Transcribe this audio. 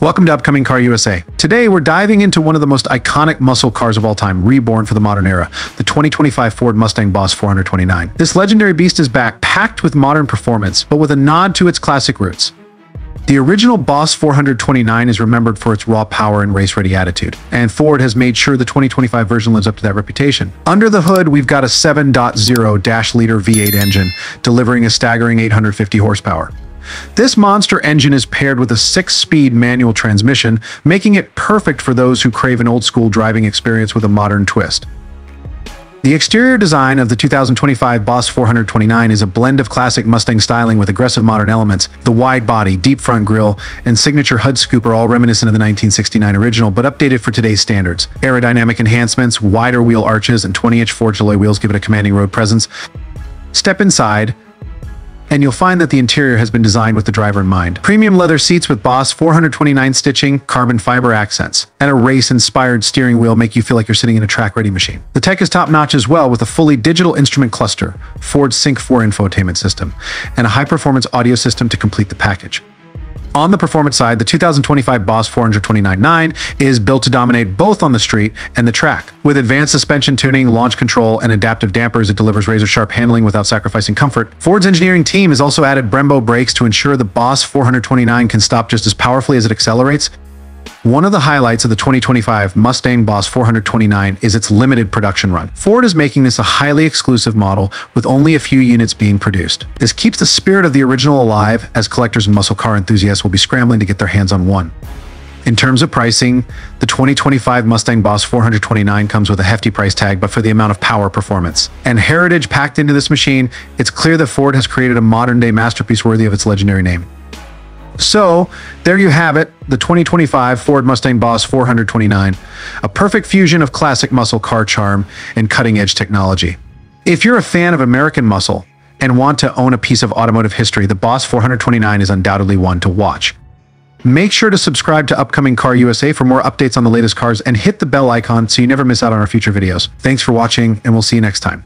Welcome to Upcoming Car USA. Today, we're diving into one of the most iconic muscle cars of all time, reborn for the modern era, the 2025 Ford Mustang Boss 429. This legendary beast is back, packed with modern performance, but with a nod to its classic roots. The original Boss 429 is remembered for its raw power and race-ready attitude, and Ford has made sure the 2025 version lives up to that reputation. Under the hood, we've got a 7.0-liter V8 engine, delivering a staggering 850 horsepower. This monster engine is paired with a six-speed manual transmission, making it perfect for those who crave an old-school driving experience with a modern twist. The exterior design of the 2025 Boss 429 is a blend of classic Mustang styling with aggressive modern elements. The wide body, deep front grille, and signature hood scoop are all reminiscent of the 1969 original, but updated for today's standards. Aerodynamic enhancements, wider wheel arches, and 20-inch forged alloy wheels give it a commanding road presence. Step inside, and you'll find that the interior has been designed with the driver in mind. Premium leather seats with Boss 429 stitching, carbon fiber accents, and a race-inspired steering wheel make you feel like you're sitting in a track-ready machine. The tech is top-notch as well with a fully digital instrument cluster, Ford Sync 4 infotainment system, and a high-performance audio system to complete the package. On the performance side, the 2025 Boss 429.9 is built to dominate both on the street and the track. With advanced suspension tuning, launch control, and adaptive dampers, it delivers razor-sharp handling without sacrificing comfort. Ford's engineering team has also added Brembo brakes to ensure the Boss 429 can stop just as powerfully as it accelerates, one of the highlights of the 2025 Mustang Boss 429 is its limited production run. Ford is making this a highly exclusive model with only a few units being produced. This keeps the spirit of the original alive as collectors and muscle car enthusiasts will be scrambling to get their hands on one. In terms of pricing, the 2025 Mustang Boss 429 comes with a hefty price tag, but for the amount of power performance and heritage packed into this machine, it's clear that Ford has created a modern-day masterpiece worthy of its legendary name. So, there you have it, the 2025 Ford Mustang Boss 429, a perfect fusion of classic muscle car charm and cutting-edge technology. If you're a fan of American muscle and want to own a piece of automotive history, the Boss 429 is undoubtedly one to watch. Make sure to subscribe to Upcoming Car USA for more updates on the latest cars and hit the bell icon so you never miss out on our future videos. Thanks for watching, and we'll see you next time.